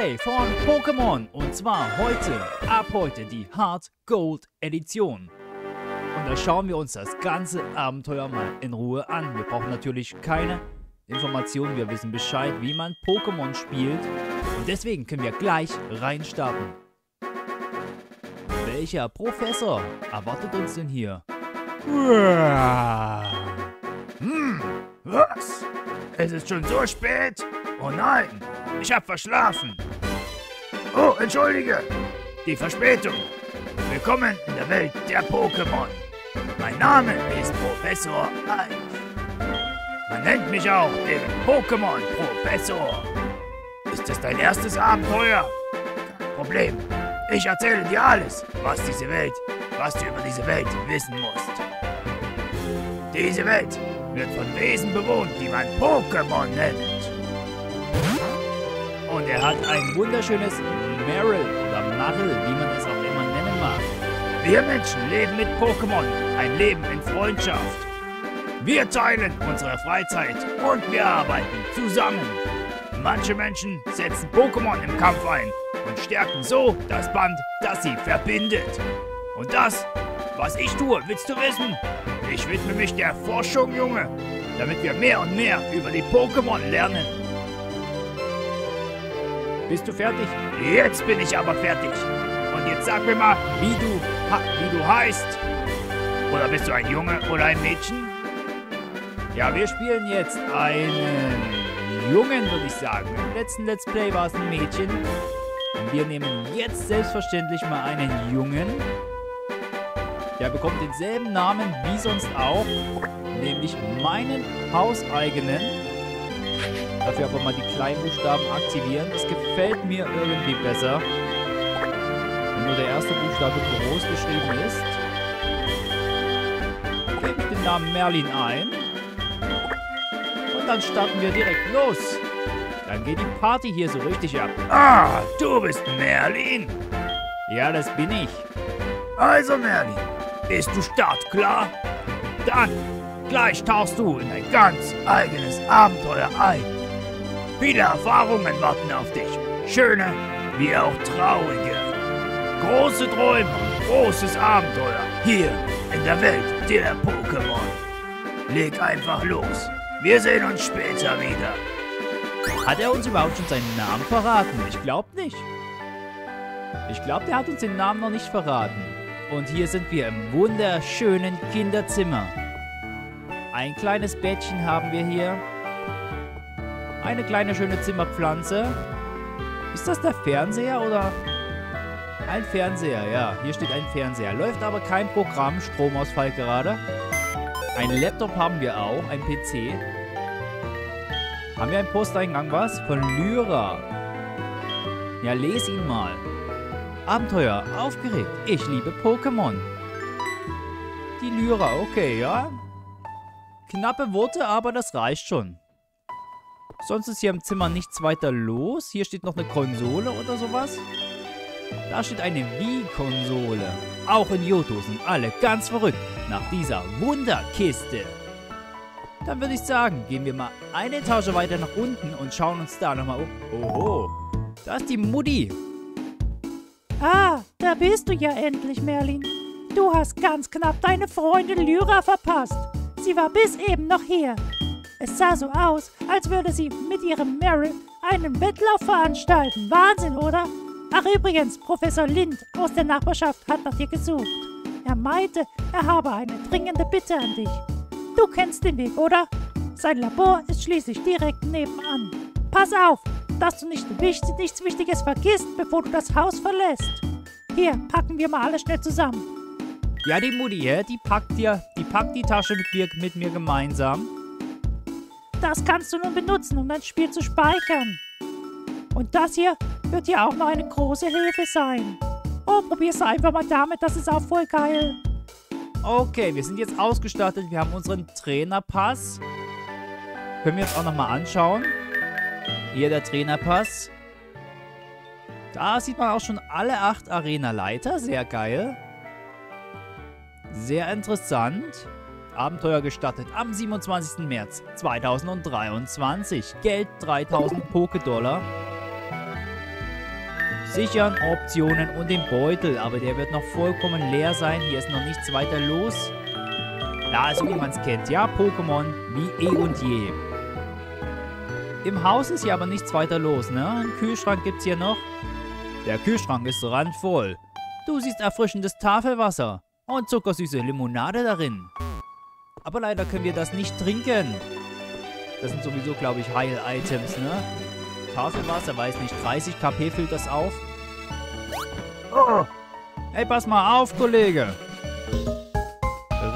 epischen Let's Play von Pokémon. Und zwar heute, ab heute, die Hard Gold Edition. Und da schauen wir uns das ganze Abenteuer mal in Ruhe an. Wir brauchen natürlich keine Informationen, wir wissen Bescheid, wie man Pokémon spielt. Und deswegen können wir gleich reinstarten. Welcher Professor erwartet uns denn hier? Hm, was? Es ist schon so spät? Oh nein, ich hab verschlafen. Oh, entschuldige, die Verspätung. Willkommen in der Welt der Pokémon. Mein Name ist Professor Eich. Man nennt mich auch den Pokémon-Professor. Ist das dein erstes Abenteuer? Kein Problem. Ich erzähle dir alles, was diese Welt, was du über diese Welt wissen musst. Diese Welt wird von Wesen bewohnt, die man Pokémon nennt. Und er hat ein wunderschönes Meryl oder Maril, wie man es auch immer nennen mag. Wir Menschen leben mit Pokémon ein Leben in Freundschaft. Wir teilen unsere Freizeit und wir arbeiten zusammen. Manche Menschen setzen Pokémon im Kampf ein und stärken so das Band, das sie verbindet. Und das, was ich tue, willst du wissen? Ich widme mich der Forschung, Junge, damit wir mehr und mehr über die Pokémon lernen. Bist du fertig? Jetzt bin ich aber fertig. Und jetzt sag mir mal, wie du, wie du heißt. Oder bist du ein Junge oder ein Mädchen? Ja, wir spielen jetzt einen Jungen, würde ich sagen. Im letzten Let's Play war es ein Mädchen. Und wir nehmen jetzt selbstverständlich mal einen Jungen. Der bekommt denselben Namen wie sonst auch. Nämlich meinen hauseigenen. Dafür aber mal die kleinen Buchstaben aktivieren. Das gefällt mir irgendwie besser. Wenn nur der erste Buchstabe groß geschrieben ist. Gebe ich den Namen Merlin ein. Und dann starten wir direkt los. Dann geht die Party hier so richtig ab. Ah, du bist Merlin. Ja, das bin ich. Also Merlin, bist du startklar? Dann gleich tauchst du in ein ganz eigenes Abenteuer ein. Viele Erfahrungen warten auf dich. Schöne wie auch traurige. Große Träume großes Abenteuer hier in der Welt der Pokémon. Leg einfach los. Wir sehen uns später wieder. Hat er uns überhaupt schon seinen Namen verraten? Ich glaube nicht. Ich glaube, der hat uns den Namen noch nicht verraten. Und hier sind wir im wunderschönen Kinderzimmer. Ein kleines Bettchen haben wir hier. Eine kleine schöne Zimmerpflanze. Ist das der Fernseher oder... Ein Fernseher, ja. Hier steht ein Fernseher. Läuft aber kein Programm. Stromausfall gerade. Ein Laptop haben wir auch. Ein PC. Haben wir einen Posteingang was? Von Lyra. Ja, les ihn mal. Abenteuer, aufgeregt. Ich liebe Pokémon. Die Lyra, okay, ja. Knappe Worte, aber das reicht schon. Sonst ist hier im Zimmer nichts weiter los. Hier steht noch eine Konsole oder sowas. Da steht eine Wii-Konsole. Auch in Johto sind alle ganz verrückt nach dieser Wunderkiste. Dann würde ich sagen, gehen wir mal eine Etage weiter nach unten und schauen uns da nochmal um. Oho, da ist die Mutti. Ah, da bist du ja endlich, Merlin. Du hast ganz knapp deine Freundin Lyra verpasst. Sie war bis eben noch hier. Es sah so aus, als würde sie mit ihrem Meryl einen Wettlauf veranstalten. Wahnsinn, oder? Ach übrigens, Professor Lind aus der Nachbarschaft hat nach dir gesucht. Er meinte, er habe eine dringende Bitte an dich. Du kennst den Weg, oder? Sein Labor ist schließlich direkt nebenan. Pass auf, dass du nicht wichtig, nichts Wichtiges vergisst, bevor du das Haus verlässt. Hier, packen wir mal alles schnell zusammen. Ja, die Mutti, die packt dir, die packt die Tasche mit mir, mit mir gemeinsam. Das kannst du nun benutzen, um dein Spiel zu speichern. Und das hier wird dir auch noch eine große Hilfe sein. Oh, probier's einfach mal damit, das ist auch voll geil. Okay, wir sind jetzt ausgestattet. Wir haben unseren Trainerpass. Können wir uns auch nochmal anschauen. Hier der Trainerpass. Da sieht man auch schon alle acht Arena-Leiter. Sehr geil. Sehr interessant. Abenteuer gestartet am 27. März 2023. Geld 3000 Poké-Dollar. Sichern, Optionen und den Beutel, aber der wird noch vollkommen leer sein. Hier ist noch nichts weiter los. Ja, also wie man es kennt, ja, Pokémon wie eh und je. Im Haus ist hier aber nichts weiter los, ne? Einen Kühlschrank gibt es hier noch. Der Kühlschrank ist randvoll. Du siehst erfrischendes Tafelwasser und zuckersüße Limonade darin. Aber leider können wir das nicht trinken. Das sind sowieso, glaube ich, Heil-Items, ne? Tafelwasser, weiß nicht, 30 KP füllt das auf. Oh. Ey, pass mal auf, Kollege.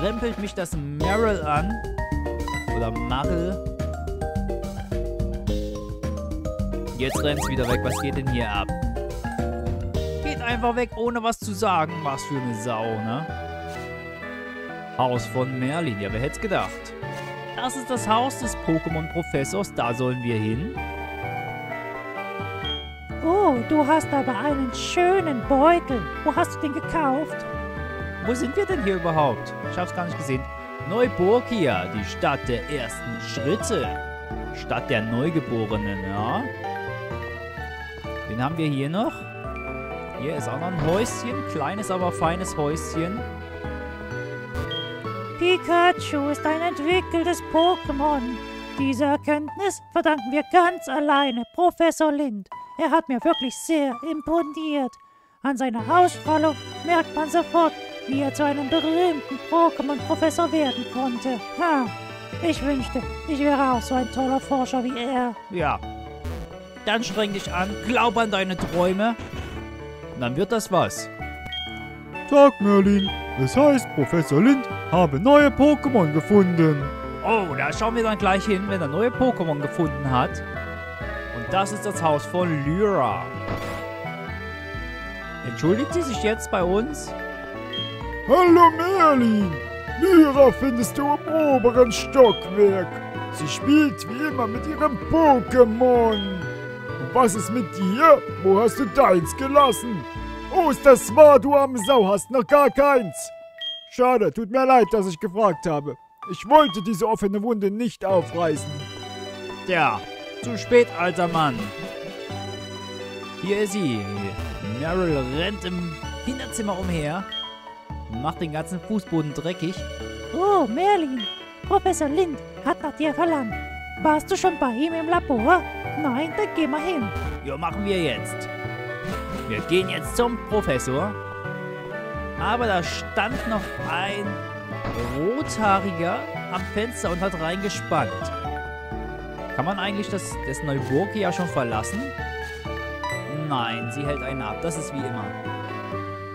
Rempelt mich das Meryl an. Oder Marl. Jetzt rennt's wieder weg. Was geht denn hier ab? Geht einfach weg, ohne was zu sagen. Was für eine Sau, ne? Haus von Merlin. Ja, wer hätte gedacht? Das ist das Haus des Pokémon-Professors. Da sollen wir hin. Oh, du hast aber einen schönen Beutel. Wo hast du den gekauft? Wo sind wir denn hier überhaupt? Ich hab's gar nicht gesehen. Neuburgia, die Stadt der ersten Schritte. Stadt der Neugeborenen, ja. Wen haben wir hier noch? Hier ist auch noch ein Häuschen. Kleines, aber feines Häuschen. Pikachu ist ein entwickeltes Pokémon. Diese Erkenntnis verdanken wir ganz alleine Professor Lind. Er hat mir wirklich sehr imponiert. An seiner Ausstrahlung merkt man sofort, wie er zu einem berühmten Pokémon-Professor werden konnte. Ha, ich wünschte, ich wäre auch so ein toller Forscher wie er. Ja. Dann streng dich an, glaub an deine Träume. Und dann wird das was. Tag, Merlin. Es heißt, Professor Lind habe neue Pokémon gefunden. Oh, da schauen wir dann gleich hin, wenn er neue Pokémon gefunden hat. Und das ist das Haus von Lyra. Entschuldigt sie sich jetzt bei uns? Hallo Merlin. Lyra findest du im oberen Stockwerk. Sie spielt wie immer mit ihrem Pokémon. Was ist mit dir? Wo hast du deins gelassen? Oh, ist das wahr, du arme Sau, hast noch gar keins. Schade, tut mir leid, dass ich gefragt habe. Ich wollte diese offene Wunde nicht aufreißen. Tja, zu spät, alter Mann. Hier ist sie. Meryl rennt im Hinterzimmer umher. Macht den ganzen Fußboden dreckig. Oh, Merlin. Professor Lind hat nach dir verlangt. Warst du schon bei ihm im Labor? Nein, dann geh mal hin. Ja, machen wir jetzt. Wir gehen jetzt zum Professor. Aber da stand noch ein Rothaariger am Fenster und hat reingespannt. Kann man eigentlich das, das Neuburgia schon verlassen? Nein, sie hält einen ab. Das ist wie immer.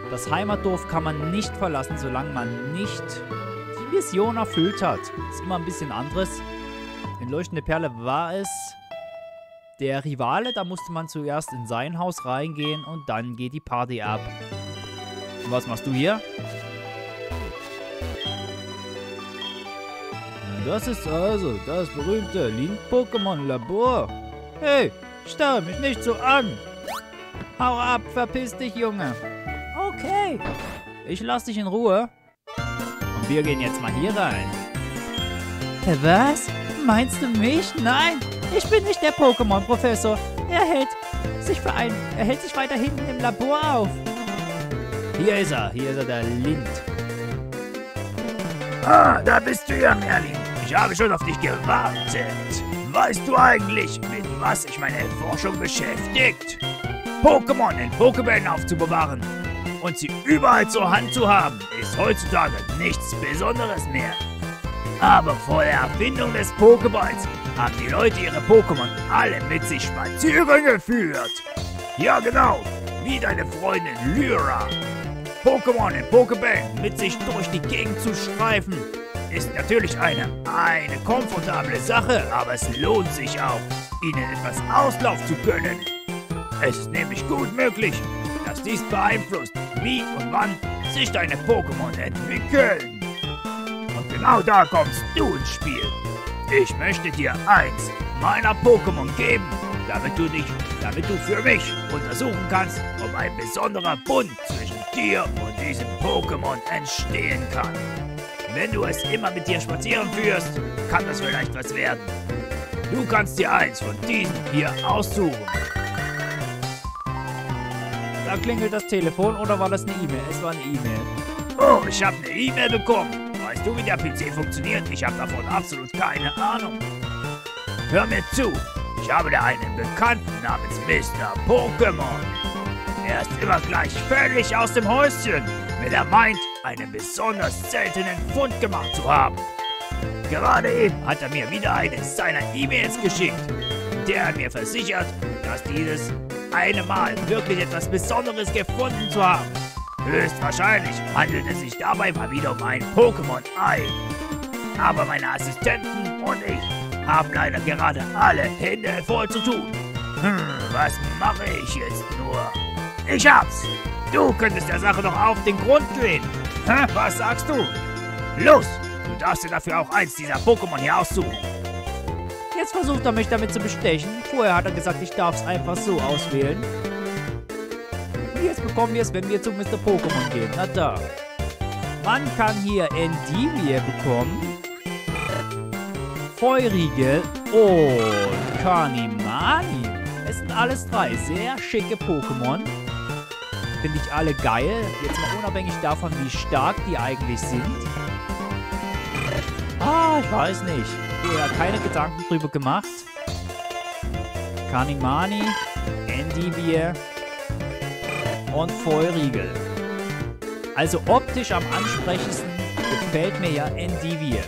Das Heimatdorf kann man nicht verlassen, solange man nicht die Mission erfüllt hat. Ist immer ein bisschen anderes. In Leuchtende Perle war es der Rivale. Da musste man zuerst in sein Haus reingehen und dann geht die Party ab. Und was machst du hier? Das ist also das berühmte Link-Pokémon-Labor. Hey, starr mich nicht so an. Hau ab, verpiss dich, Junge. Okay. Ich lass dich in Ruhe. Und wir gehen jetzt mal hier rein. Was? Meinst du mich? Nein, ich bin nicht der Pokémon-Professor. Er hält sich für ein, er hält sich weiter hinten im Labor auf. Hier ist er, hier ist er, der Lind. Ah, da bist du ja, Merlin. Ich habe schon auf dich gewartet. Weißt du eigentlich, mit was sich meine Forschung beschäftigt? Pokémon in Pokébällen aufzubewahren und sie überall zur Hand zu haben, ist heutzutage nichts Besonderes mehr. Aber vor der Erfindung des Pokéballs haben die Leute ihre Pokémon alle mit sich spazieren geführt. Ja genau, wie deine Freundin Lyra. Pokémon in Pokébällen mit sich durch die Gegend zu streifen, ist natürlich eine, eine komfortable Sache, aber es lohnt sich auch, ihnen etwas Auslauf zu gönnen. Es ist nämlich gut möglich, dass dies beeinflusst, wie und wann sich deine Pokémon entwickeln. Und genau da kommst du ins Spiel. Ich möchte dir eins meiner Pokémon geben, damit du dich, damit du für mich untersuchen kannst, ob ein besonderer Bund zwischen dir und diesem Pokémon entstehen kann. Wenn du es immer mit dir spazieren führst, kann das vielleicht was werden. Du kannst dir eins von diesen hier aussuchen. Da klingelt das Telefon oder war das eine E-Mail? Es war eine E-Mail. Oh, ich habe eine E-Mail bekommen. Weißt du, wie der PC funktioniert? Ich habe davon absolut keine Ahnung. Hör mir zu. Ich habe da einen Bekannten namens Mr. Pokémon. Er ist immer gleich völlig aus dem Häuschen, wenn er meint, einen besonders seltenen Fund gemacht zu haben. Gerade eben hat er mir wieder eine seiner E-Mails geschickt, der er mir versichert, dass dieses eine Mal wirklich etwas Besonderes gefunden zu haben. Höchstwahrscheinlich handelt es sich dabei mal wieder um ein Pokémon-Ei. Aber meine Assistenten und ich haben leider gerade alle Hände voll zu tun. Hm, was mache ich jetzt nur? Ich hab's! Du könntest der Sache doch auf den Grund gehen. Hä, was sagst du? Los, du darfst dir dafür auch eins dieser Pokémon hier aussuchen. Jetzt versucht er mich damit zu bestechen. Vorher hat er gesagt, ich darf es einfach so auswählen. Jetzt bekommen wir es, wenn wir zu Mr. Pokémon gehen. Na da. Man kann hier Endivie bekommen. Feurigel und Kanimani. Es sind alles drei sehr schicke Pokémon. Finde ich alle geil. Jetzt mal unabhängig davon, wie stark die eigentlich sind. Ah, ich weiß nicht. Vorher keine Gedanken drüber gemacht. Kanimani, Endivie und Feurigel. Also optisch am ansprechendsten gefällt mir ja Endivie.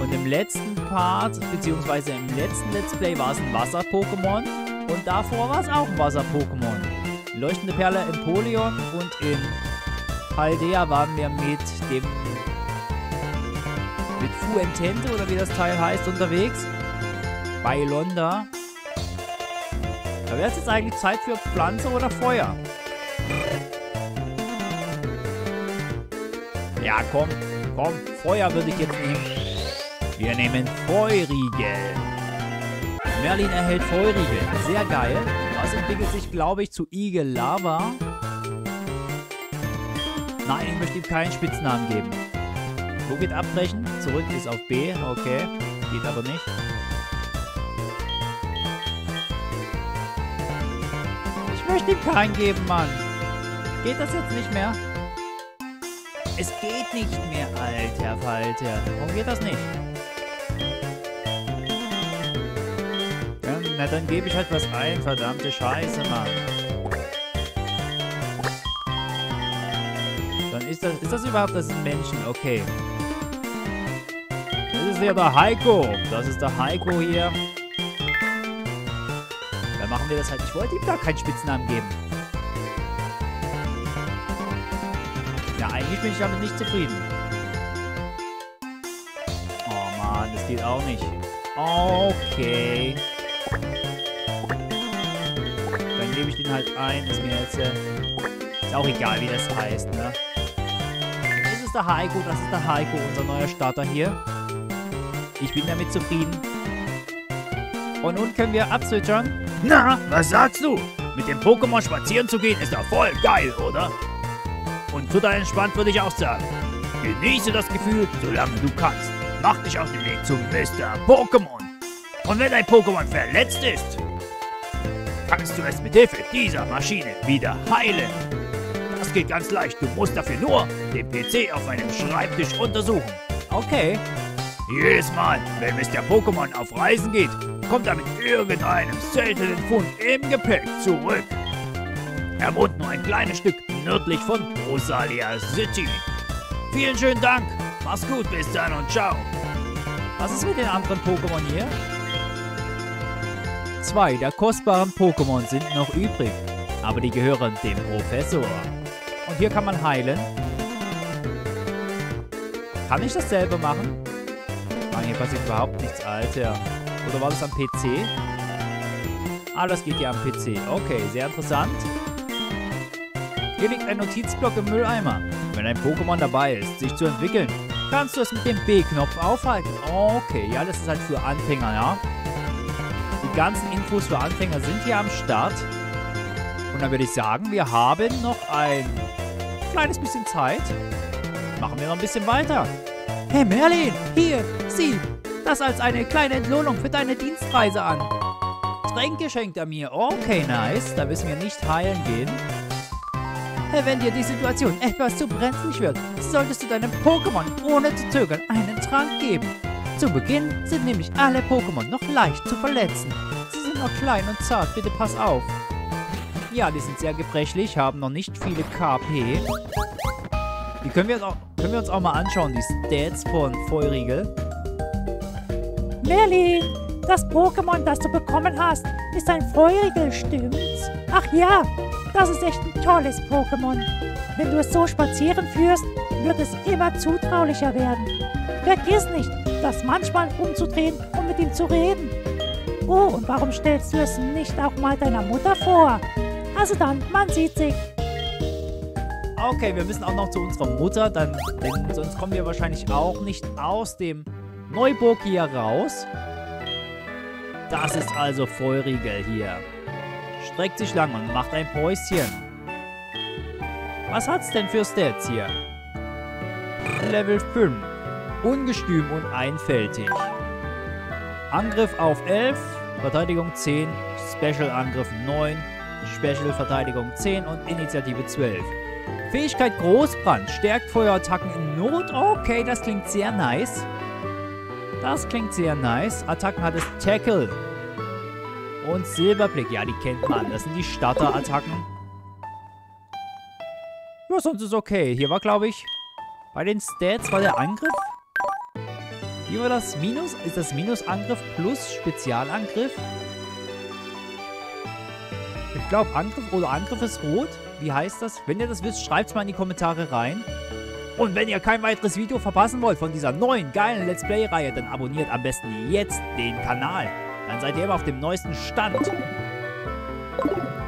Und im letzten Part, beziehungsweise im letzten Let's Play war es ein Wasser-Pokémon. Und davor war es auch ein Wasser-Pokémon. Leuchtende Perle Empoleon und in Paldea waren wir mit dem mit Fuentente oder wie das Teil heißt unterwegs. Bei Londa. Da wäre es jetzt eigentlich Zeit für Pflanze oder Feuer. Ja, komm, komm, Feuer würde ich jetzt nehmen. Wir nehmen Feurigel. Merlin erhält Feurigel. Sehr geil. Das entwickelt sich, glaube ich, zu Igel Lava. Nein, ich möchte ihm keinen Spitznamen geben. Wo geht abbrechen? Zurück ist auf B. Okay. Geht aber nicht. Möchte ihm keinen geben, Mann. Geht das jetzt nicht mehr? Es geht nicht mehr, alter Falter. Warum geht das nicht? Ja, na, dann gebe ich halt was ein. Verdammte Scheiße, Mann. Dann ist das, ist das überhaupt das Menschen? Okay. Das ist ja der Heiko. Das ist der Heiko hier. Dann machen wir das halt. Ich wollte ihm da keinen Spitznamen geben. Ja, eigentlich bin ich damit nicht zufrieden. Oh Mann, das geht auch nicht. Okay. Dann gebe ich den halt ein. Ist mir jetzt... Äh, ist auch egal, wie das heißt, ne? Das ist der Heiko, das ist der Heiko, unser neuer Starter hier. Ich bin damit zufrieden. Und nun können wir abswitchern. Na, was sagst du? Mit dem Pokémon spazieren zu gehen ist doch voll geil, oder? Und total entspannt würde ich auch sagen. Genieße das Gefühl, solange du kannst. Mach dich auf den Weg zum Mr. Pokémon. Und wenn dein Pokémon verletzt ist, kannst du es mit Hilfe dieser Maschine wieder heilen. Das geht ganz leicht. Du musst dafür nur den PC auf meinem Schreibtisch untersuchen. Okay. Jedes Mal, wenn Mr. Pokémon auf Reisen geht, kommt er mit irgendeinem seltenen Fund im Gepäck zurück. Er wohnt nur ein kleines Stück nördlich von Rosalia City. Vielen schönen Dank. Mach's gut, bis dann und ciao. Was ist mit den anderen Pokémon hier? Zwei der kostbaren Pokémon sind noch übrig, aber die gehören dem Professor. Und hier kann man heilen. Kann ich das selber machen? Hier passiert überhaupt nichts, Alter. Oder war das am PC? Ah, das geht ja am PC. Okay, sehr interessant. Hier liegt ein Notizblock im Mülleimer. Wenn ein Pokémon dabei ist, sich zu entwickeln, kannst du es mit dem B-Knopf aufhalten. Okay, ja, das ist halt für Anfänger, ja. Die ganzen Infos für Anfänger sind hier am Start. Und dann würde ich sagen, wir haben noch ein kleines bisschen Zeit. machen wir noch ein bisschen weiter. Hey Merlin, hier, sieh, das als eine kleine Entlohnung für deine Dienstreise an. Tränke schenkt er mir. Okay, nice. Da müssen wir nicht heilen gehen. Wenn dir die Situation etwas zu brenzlig wird, solltest du deinem Pokémon ohne zu zögern einen Trank geben. Zu Beginn sind nämlich alle Pokémon noch leicht zu verletzen. Sie sind noch klein und zart, bitte pass auf. Ja, die sind sehr gebrechlich, haben noch nicht viele KP. Die können wir, auch, können wir uns auch mal anschauen, die Stats von Feurigel. Merlin, das Pokémon, das du bekommen hast, ist ein Feurigel, stimmt's? Ach ja, das ist echt ein tolles Pokémon. Wenn du es so spazieren führst, wird es immer zutraulicher werden. Vergiss nicht, das manchmal umzudrehen und mit ihm zu reden. Oh, und warum stellst du es nicht auch mal deiner Mutter vor? Also dann, man sieht sich. Okay, wir müssen auch noch zu unserer Mutter, dann, denn sonst kommen wir wahrscheinlich auch nicht aus dem Neuburg hier raus. Das ist also Feurigel hier. Streckt sich lang und macht ein Päuschen. Was hat's denn für Stats hier? Level 5. Ungestüm und einfältig. Angriff auf 11, Verteidigung 10, Special Angriff 9, Special Verteidigung 10 und Initiative 12. Fähigkeit Großbrand, stärkt Feuerattacken in Not. Okay, das klingt sehr nice. Das klingt sehr nice. Attacken hat es Tackle. Und Silberblick. Ja, die kennt man. Das sind die Starter-Attacken. Ja, sonst ist okay. Hier war, glaube ich, bei den Stats war der Angriff. Wie war das? Minus? Ist das Minusangriff plus Spezialangriff? Ich glaube, Angriff oder Angriff ist rot. Wie heißt das? Wenn ihr das wisst, schreibt es mal in die Kommentare rein. Und wenn ihr kein weiteres Video verpassen wollt von dieser neuen, geilen Let's Play-Reihe, dann abonniert am besten jetzt den Kanal. Dann seid ihr immer auf dem neuesten Stand.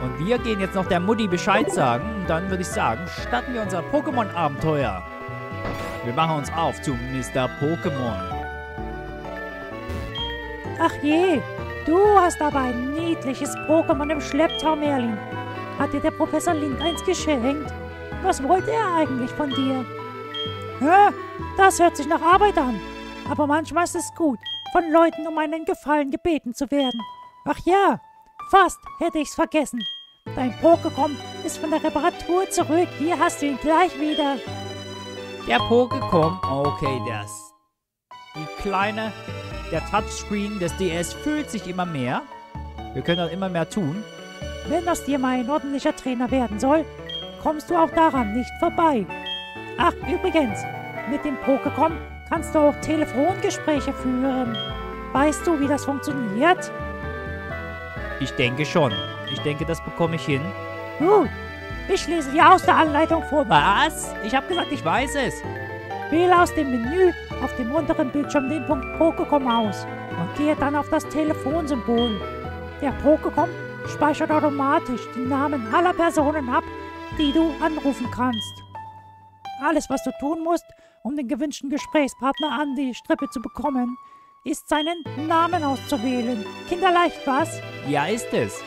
Und wir gehen jetzt noch der Mutti Bescheid sagen. Und dann würde ich sagen, starten wir unser Pokémon-Abenteuer. Wir machen uns auf zu Mr. Pokémon. Ach je, du hast aber ein niedliches Pokémon im Schlepptau, Merlin. Hat dir der Professor Lind eins geschenkt? Was wollte er eigentlich von dir? Hä? Das hört sich nach Arbeit an. Aber manchmal ist es gut, von Leuten um einen Gefallen gebeten zu werden. Ach ja, fast hätte ich's vergessen. Dein Pokémon ist von der Reparatur zurück. Hier hast du ihn gleich wieder. Der Pokémon, okay, das. Die kleine, der Touchscreen des DS füllt sich immer mehr. Wir können dann immer mehr tun. Wenn das dir mal ein ordentlicher Trainer werden soll, kommst du auch daran nicht vorbei. Ach, übrigens, mit dem Pokémon kannst du auch Telefongespräche führen. Weißt du, wie das funktioniert? Ich denke schon. Ich denke, das bekomme ich hin. Gut, ich lese dir aus der Anleitung vor. Was? Ich habe gesagt, ich weiß es. Wähle aus dem Menü auf dem unteren Bildschirm den Punkt Pokémon aus und gehe dann auf das Telefonsymbol. Der Pokémon speichert automatisch die Namen aller Personen ab, die du anrufen kannst. Alles, was du tun musst, um den gewünschten Gesprächspartner an die Strippe zu bekommen, ist seinen Namen auszuwählen. Kinderleicht, was? Ja, ist es.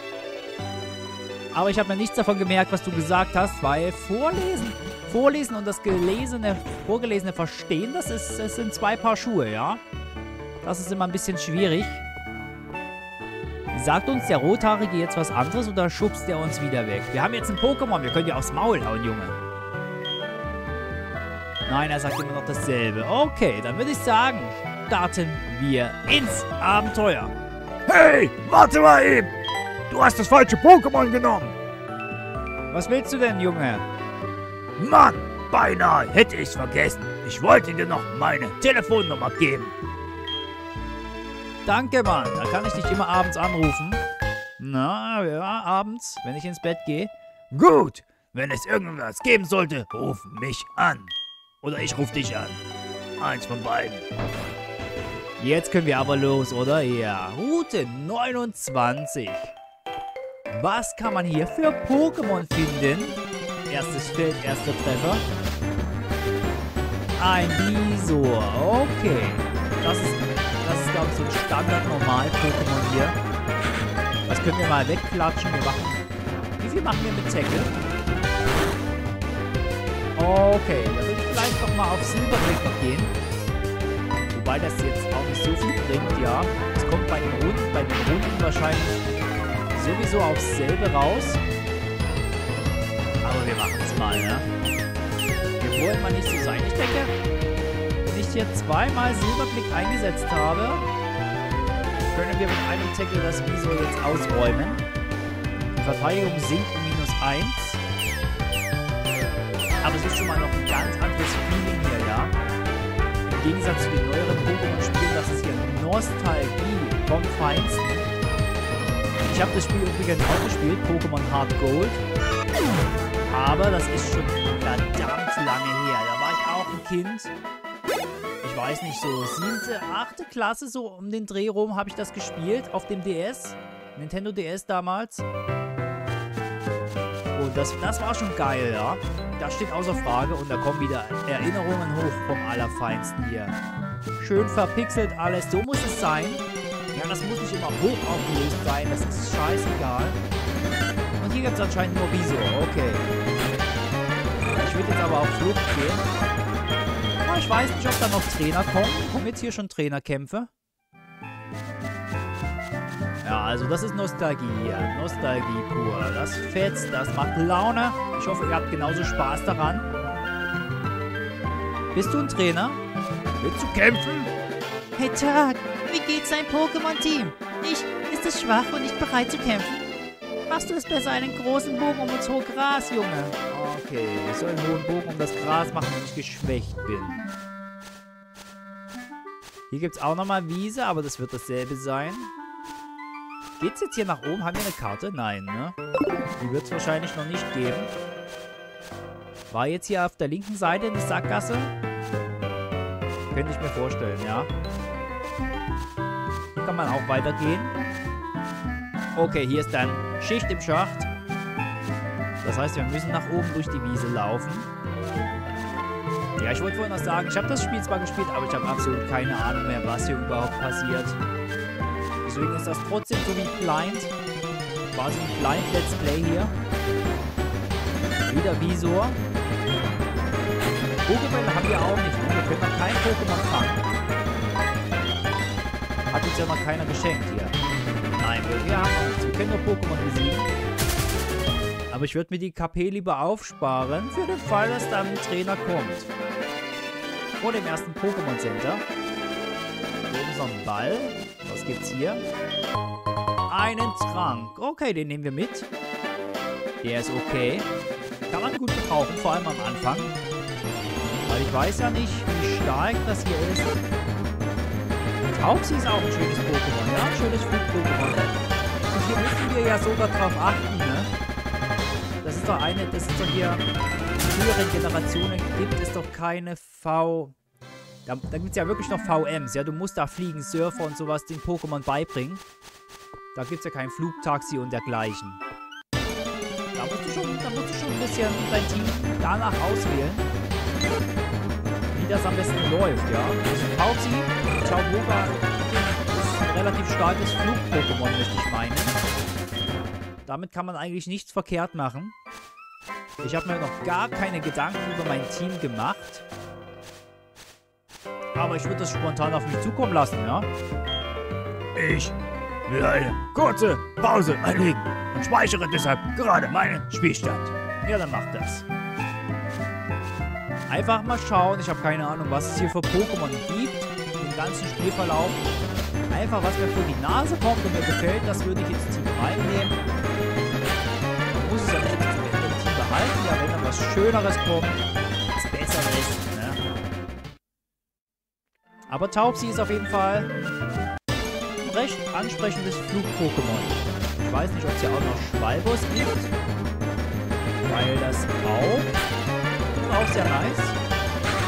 Aber ich habe mir nichts davon gemerkt, was du gesagt hast, weil Vorlesen, Vorlesen und das Gelesene, Vorgelesene Verstehen, das, ist, das sind zwei Paar Schuhe, ja? Das ist immer ein bisschen schwierig. Sagt uns der Rothaarige jetzt was anderes oder schubst er uns wieder weg? Wir haben jetzt ein Pokémon, wir können dir aufs Maul hauen, Junge. Nein, er sagt immer noch dasselbe. Okay, dann würde ich sagen, starten wir ins Abenteuer. Hey, warte mal eben. Du hast das falsche Pokémon genommen. Was willst du denn, Junge? Mann, beinahe hätte ich's vergessen. Ich wollte dir noch meine Telefonnummer geben. Danke, Mann. Da kann ich dich immer abends anrufen. Na, ja, abends, wenn ich ins Bett gehe. Gut, wenn es irgendwas geben sollte, ruf mich an. Oder ich ruf dich an. Eins von beiden. Jetzt können wir aber los, oder? Ja, Route 29. Was kann man hier für Pokémon finden? Erstes Feld, erster Treffer. Ein Bisor. Okay. Das ist, das ist glaube ich, so ein Standard-Normal-Pokémon hier. Das können wir mal wegklatschen. Wir machen... Wie viel machen wir mit Tackle? Okay, das sind vielleicht doch mal auf noch gehen. Wobei das jetzt auch nicht so viel bringt, ja. Es kommt bei den Runden, bei den Runden wahrscheinlich sowieso aufs selbe raus. Aber wir machen es mal, ne? Wir wollen mal nicht so sein. Ich denke, ich hier zweimal Silberblick eingesetzt habe, können wir mit einem Tackle das Wieso jetzt ausräumen. Die Verteidigung sinkt um minus 1. Aber es ist schon mal noch ein ganz anderes Feeling hier, ja. Im Gegensatz zu den neueren Pokémon-Spielen, das ist hier Nostalgie vom Feinsten. Ich habe das Spiel übrigens auch gespielt, Pokémon Hard Gold. Aber das ist schon verdammt lange her. Da war ich auch ein Kind. Ich weiß nicht, so siebte, achte Klasse, so um den Dreh rum habe ich das gespielt auf dem DS. Nintendo DS damals. Und das, das war schon geil, ja. Das steht außer Frage und da kommen wieder Erinnerungen hoch vom Allerfeinsten hier. Schön verpixelt alles, so muss es sein. Ja, das muss nicht immer hoch aufgelöst sein, das ist scheißegal. Und hier gibt es anscheinend nur Visor, okay. Ich würde jetzt aber auf Flucht gehen. Ich weiß nicht, ob da noch Trainer kommen. Kommen jetzt hier schon Trainerkämpfe? Ja, also das ist Nostalgie. Nostalgie pur. Das fetzt, das macht Laune. Ich hoffe, ihr habt genauso Spaß daran. Bist du ein Trainer? Willst du kämpfen? Hey Tag, wie geht's deinem Pokémon-Team? Nicht, ist es schwach und nicht bereit zu kämpfen? Machst du es besser einen großen Bogen um ins hohe Gras, Junge? Okay, ich soll einen hohen Bogen um das Gras machen, wenn ich geschwächt bin. Hier gibt es auch nochmal Wiese, aber das wird dasselbe sein. Geht's jetzt hier nach oben? Haben wir eine Karte? Nein, ne? Die wird es wahrscheinlich noch nicht geben. War jetzt hier auf der linken Seite eine Sackgasse? Könnte ich mir vorstellen, ja. Hier kann man auch weitergehen. Okay, hier ist dann Schicht im Schacht. Das heißt, wir müssen nach oben durch die Wiese laufen. Ja, ich wollte vorhin noch sagen, ich habe das Spiel zwar gespielt, aber ich habe absolut keine Ahnung mehr, was hier überhaupt passiert. Deswegen ist das trotzdem so wie Blind. Quasi ein Blind Let's Play hier. Wieder Visor. Pokébälle haben wir auch nicht, ne? Wir können noch kein Pokémon fangen. Hat uns ja noch keiner geschenkt hier. Nein, wir, haben nichts. Wir können nur Pokémon besiegen. Aber ich würde mir die KP lieber aufsparen, für den Fall, dass da ein Trainer kommt. Vor dem ersten Pokémon Center. Hier ist noch ein Ball. Was gibt's hier? Einen Trank. Okay, den nehmen wir mit. Der ist okay. Kann man gut gebrauchen, vor allem am Anfang. Weil ich weiß ja nicht, wie stark das hier ist. Taubsi ist auch ein schönes Pokémon, ja? Ein schönes Flug-Pokémon. Und hier müssen wir ja sogar drauf achten, ne? Das ist doch eine, das ist doch hier, in früheren Generationen gibt es doch keine V... Da, da gibt es ja wirklich noch VMs, ja? Du musst da fliegen, Surfer und sowas den Pokémon beibringen. Da gibt es ja kein Flugtaxi und dergleichen. Da musst du schon, da musst du schon ein bisschen dein Team danach auswählen wie das am besten läuft, ja. Also Chauboga ist ein relativ starkes Flug-Pokémon, möchte ich meinen. Damit kann man eigentlich nichts verkehrt machen. Ich habe mir noch gar keine Gedanken über mein Team gemacht. Aber ich würde das spontan auf mich zukommen lassen, ja. Ich will eine kurze Pause einlegen und speichere deshalb gerade meinen Spielstand. Ja, dann mach das. Einfach mal schauen. Ich habe keine Ahnung, was es hier für Pokémon gibt ganzen Spielverlauf. Einfach, was mir vor die Nase kommt und mir gefällt, das würde ich ins Team reinnehmen. Man muss es ja nicht im Team behalten, ja, wenn dann was Schöneres kommt, was Besseres, ne? Aber Taubsi ist auf jeden Fall ein recht ansprechendes Flug-Pokémon. Ich weiß nicht, ob es hier auch noch Schwalbos gibt. Weil das auch auch sehr nice.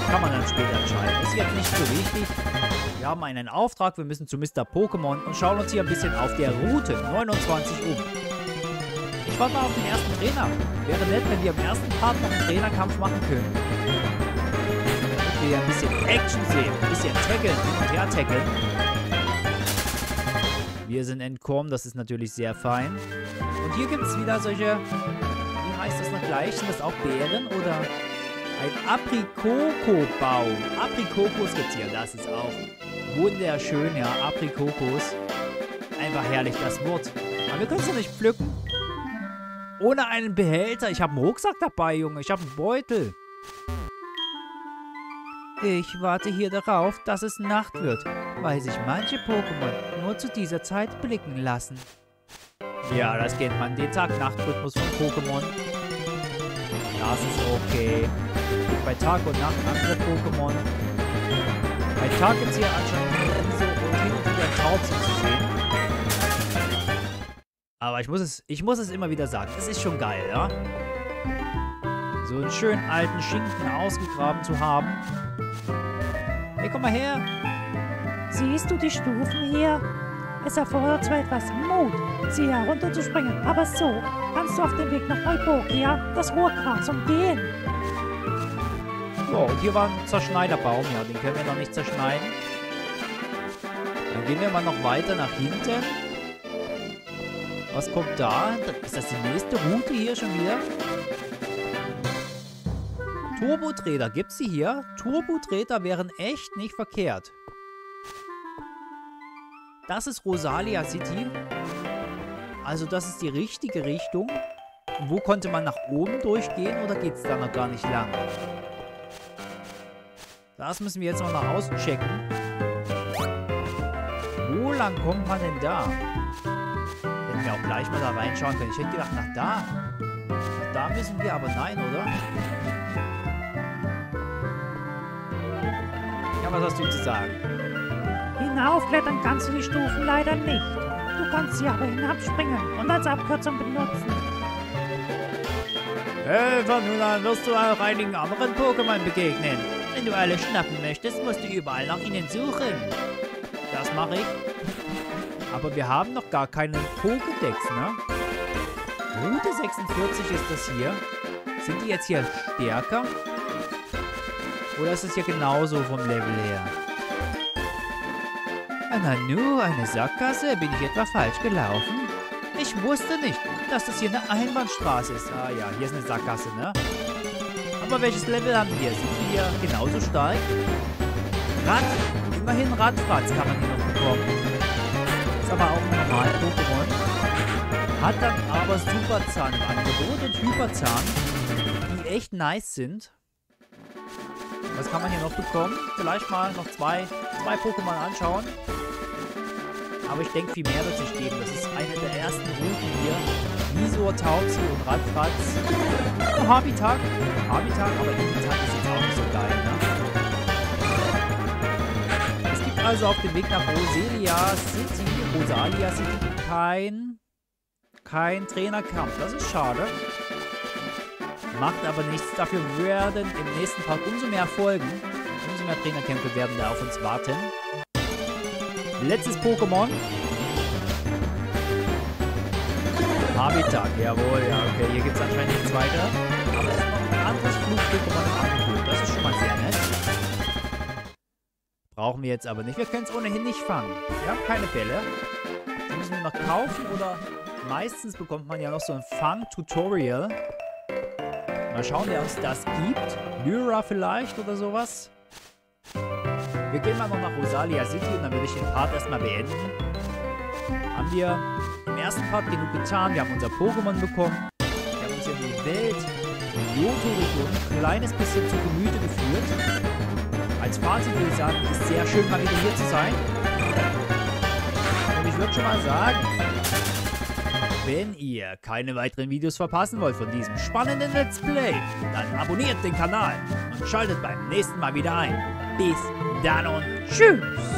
Kann man dann später entscheiden. Ist jetzt nicht so wichtig. Wir haben einen Auftrag. Wir müssen zu Mr. Pokémon und schauen uns hier ein bisschen auf der Route 29 um. Ich warte mal auf den ersten Trainer. Wäre nett, wenn wir im ersten Part noch einen Trainerkampf machen können. Wir ein bisschen Action sehen. Ein bisschen tackeln, her tackeln. Wir sind entkommen, das ist natürlich sehr fein. Und hier gibt es wieder solche, wie heißt das noch gleich? Sind das auch Bären oder Ein Aprikokobaum. Aprikokos gibt's hier. Das ist auch wunderschön, ja. Aprikokos. Einfach herrlich, das Wort. Aber wir können es doch nicht pflücken. Ohne einen Behälter. Ich habe einen Rucksack dabei, Junge. Ich habe einen Beutel. Ich warte hier darauf, dass es Nacht wird, weil sich manche Pokémon nur zu dieser Zeit blicken lassen. Ja, das kennt man. Den Tag-Nacht-Rhythmus von Pokémon. Das ist okay. Bei Tag und Nacht andere Pokémon. Bei Tag es hier anscheinend so hin wieder zu sehen. Aber ich muss, es, ich muss es immer wieder sagen. Es ist schon geil, ja? So einen schönen alten Schinken ausgegraben zu haben. Hey, komm mal her. Siehst du die Stufen hier? Es erfordert zwar etwas Mut, sie herunterzuspringen, aber so kannst du auf dem Weg nach Neubokia das Rohrgras umgehen. So, und hier war ein Zerschneiderbaum. Ja, den können wir noch nicht zerschneiden. Dann gehen wir mal noch weiter nach hinten. Was kommt da? Ist das die nächste Route hier schon wieder? Turboträder, gibt's sie hier? Turboträder wären echt nicht verkehrt. Das ist Rosalia City. Also das ist die richtige Richtung. Und wo konnte man nach oben durchgehen oder geht es da noch gar nicht lang? Das müssen wir jetzt noch mal auschecken. Wo lang kommt man denn da? Hätten wir auch gleich mal da reinschauen können. Ich hätte gedacht, nach da. Nach da müssen wir, aber nein, oder? Ja, was hast du zu sagen? Hinaufklettern kannst du die Stufen leider nicht. Du kannst sie aber hinabspringen und als Abkürzung benutzen. Äh, von nun an wirst du auch einigen anderen Pokémon begegnen. Wenn du alle schnappen möchtest, musst du überall nach ihnen suchen. Das mache ich. Aber wir haben noch gar keinen Pokédex, ne? Route 46 ist das hier. Sind die jetzt hier stärker? Oder ist es hier genauso vom Level her? Ah, Nanu, eine Sackgasse? Bin ich etwa falsch gelaufen? Ich wusste nicht, dass das hier eine Einbahnstraße ist. Ah ja, hier ist eine Sackgasse, ne? Aber welches Level haben wir? Sind wir genauso stark? Rad. Immerhin Radfratz kann man hier noch bekommen. Ist aber auch ein normaler Pokémon. Hat dann aber Superzahn im Angebot und Hyperzahn, die echt nice sind. Was kann man hier noch bekommen? Vielleicht mal noch zwei, zwei Pokémon anschauen. Aber ich denke, viel mehr wird sich geben. Das ist eine der ersten Routen hier. Misor, Taubsi und Radfratz. Oh, Habitat. Habitat, aber Habitat ist jetzt auch nicht so geil, ne? Es gibt also auf dem Weg nach Roselia City, Rosalia City, kein, kein Trainerkampf. Das ist schade. Macht aber nichts. Dafür werden im nächsten Part umso mehr folgen. Umso mehr Trainerkämpfe werden da auf uns warten. Letztes Pokémon. Habitat, jawohl, ja, okay. Hier gibt es anscheinend nichts weiter. Aber es ist noch ein anderes Flug-Pokémon im. Das ist schon mal sehr nett. Brauchen wir jetzt aber nicht. Wir können es ohnehin nicht fangen. Wir haben keine Bälle. Die müssen wir noch kaufen oder meistens bekommt man ja noch so ein Fang-Tutorial. Mal schauen, wer uns das gibt. Lyra vielleicht oder sowas. Wir gehen mal noch nach Rosalia City und dann würde ich den Part erstmal beenden. Haben wir im ersten Part genug getan. Wir haben unser Pokémon bekommen. Wir haben uns ja die Welt, Johto-Region ein kleines bisschen zu Gemüte geführt. Als Fazit würde ich sagen, es ist sehr schön, mal wieder hier zu sein. Und ich würde schon mal sagen, wenn ihr keine weiteren Videos verpassen wollt von diesem spannenden Let's Play, dann abonniert den Kanal und schaltet beim nächsten Mal wieder ein. Bis dann und tschüss!